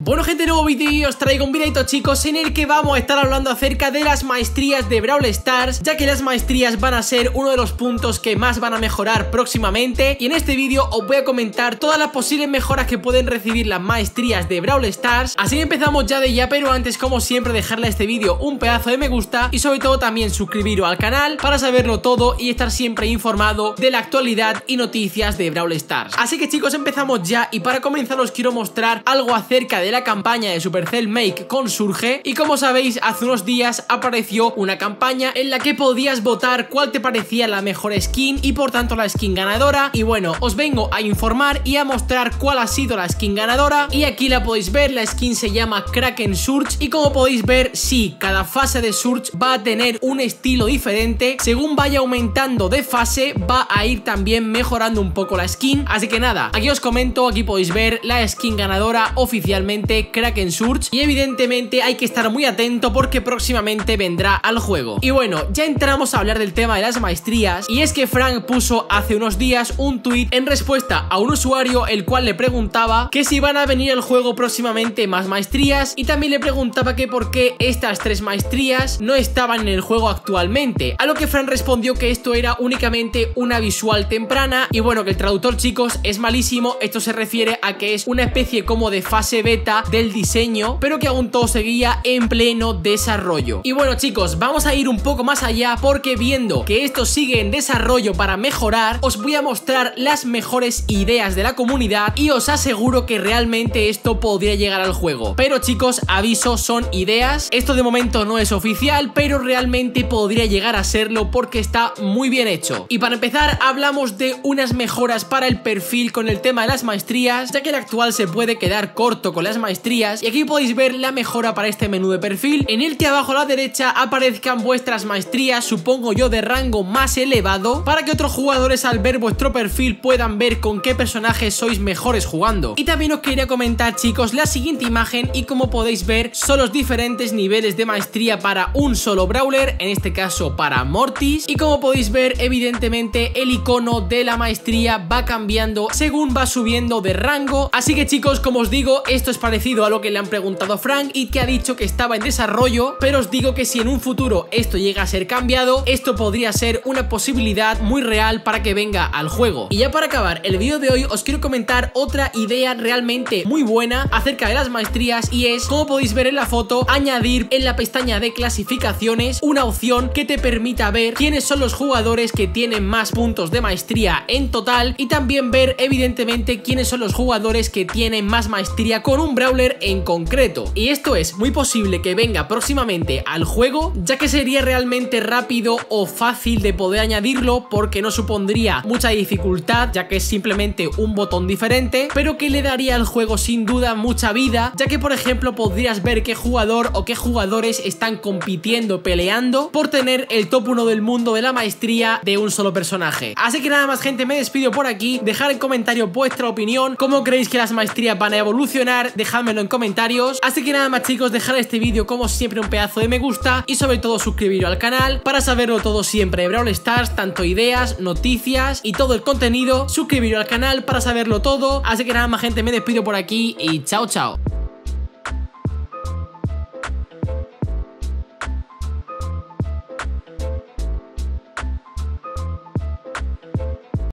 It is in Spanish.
Bueno gente, nuevo vídeo y os traigo un videito chicos en el que vamos a estar hablando acerca de las maestrías de Brawl Stars Ya que las maestrías van a ser uno de los puntos que más van a mejorar próximamente. Y en este vídeo os voy a comentar todas las posibles mejoras que pueden recibir las maestrías de Brawl Stars. Así empezamos ya de ya, pero antes como siempre dejarle a este vídeo un pedazo de me gusta Y sobre todo también suscribiros al canal para saberlo todo y estar siempre informado de la actualidad y noticias de Brawl Stars. Así que chicos empezamos ya y para comenzar os quiero mostrar algo acerca de la campaña de Supercell Make con Surge y como sabéis hace unos días apareció una campaña en la que podías votar cuál te parecía la mejor skin y por tanto la skin ganadora. Y bueno os vengo a informar y a mostrar cuál ha sido la skin ganadora. Y aquí la podéis ver la skin se llama Kraken Surge y como podéis ver sí cada fase de Surge va a tener un estilo diferente. Según vaya aumentando de fase va a ir también mejorando un poco la skin. Así que nada aquí os comento aquí podéis ver la skin ganadora oficialmente Kraken Surge y evidentemente hay que estar muy atento porque próximamente vendrá al juego. Y bueno, ya entramos a hablar del tema de las maestrías y es que Frank puso hace unos días un tweet en respuesta a un usuario el cual le preguntaba que si van a venir al juego próximamente más maestrías y también le preguntaba que por qué estas tres maestrías no estaban en el juego actualmente, a lo que Frank respondió que esto era únicamente una visual temprana y bueno que el traductor chicos es malísimo, esto se refiere a que es una especie como de fase beta del diseño, pero que aún todo seguía en pleno desarrollo. Y bueno chicos, vamos a ir un poco más allá porque viendo que esto sigue en desarrollo para mejorar, os voy a mostrar las mejores ideas de la comunidad y os aseguro que realmente esto podría llegar al juego. Pero chicos, aviso, son ideas, esto de momento no es oficial, pero realmente podría llegar a serlo porque está muy bien hecho. Y para empezar, hablamos de unas mejoras para el perfil con el tema de las maestrías, ya que el actual se puede quedar corto con las maestrías y aquí podéis ver la mejora para este menú de perfil. En el que abajo a la derecha aparezcan vuestras maestrías, supongo yo de rango más elevado para que otros jugadores al ver vuestro perfil puedan ver con qué personajes sois mejores jugando. Y también os quería comentar chicos la siguiente imagen y como podéis ver son los diferentes niveles de maestría para un solo brawler, en este caso para Mortis. Y como podéis ver evidentemente el icono de la maestría va cambiando según va subiendo de rango, así que chicos como os digo esto es parecido a lo que le han preguntado Frank y que ha dicho que estaba en desarrollo, pero os digo que si en un futuro esto llega a ser cambiado, esto podría ser una posibilidad muy real para que venga al juego. Y ya para acabar el vídeo de hoy os quiero comentar otra idea realmente muy buena acerca de las maestrías y es, como podéis ver en la foto, añadir en la pestaña de clasificaciones una opción que te permita ver quiénes son los jugadores que tienen más puntos de maestría en total y también ver evidentemente quiénes son los jugadores que tienen más maestría con brawler en concreto. Y esto es muy posible que venga próximamente al juego, ya que sería realmente rápido o fácil de poder añadirlo porque no supondría mucha dificultad, ya que es simplemente un botón diferente, pero que le daría al juego sin duda mucha vida, ya que por ejemplo podrías ver qué jugador o qué jugadores están compitiendo, peleando por tener el top 1 del mundo de la maestría de un solo personaje. Así que nada más gente, me despido por aquí, dejar en comentario vuestra opinión, cómo creéis que las maestrías van a evolucionar, dejádmelo en comentarios. Así que nada más chicos, dejar este vídeo como siempre un pedazo de me gusta y sobre todo suscribiros al canal para saberlo todo siempre de Brawl Stars, tanto ideas, noticias y todo el contenido. Suscribiros al canal para saberlo todo. Así que nada más gente, me despido por aquí y chao chao.